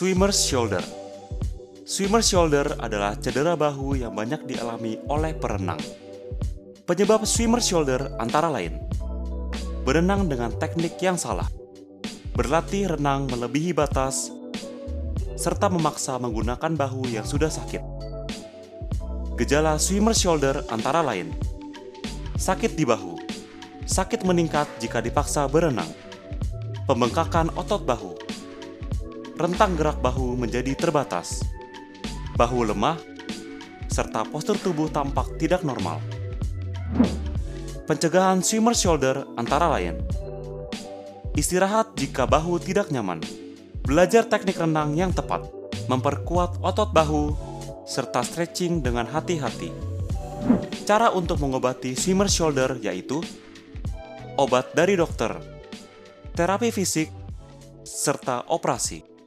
Swimmer's shoulder. Swimmer's shoulder adalah cedera bahu yang banyak dialami oleh perenang. Penyebab swimmer's shoulder antara lain berenang dengan teknik yang salah, berlatih renang melebihi batas, serta memaksa menggunakan bahu yang sudah sakit. Gejala swimmer's shoulder antara lain sakit di bahu, sakit meningkat jika dipaksa berenang, pembengkakan otot bahu, rentang gerak bahu menjadi terbatas, bahu lemah, serta postur tubuh tampak tidak normal. Pencegahan swimmer shoulder antara lain Istirahat jika bahu tidak nyaman, belajar teknik renang yang tepat, memperkuat otot bahu, serta stretching dengan hati-hati. Cara untuk mengobati swimmer shoulder yaitu obat dari dokter, terapi fisik, serta operasi.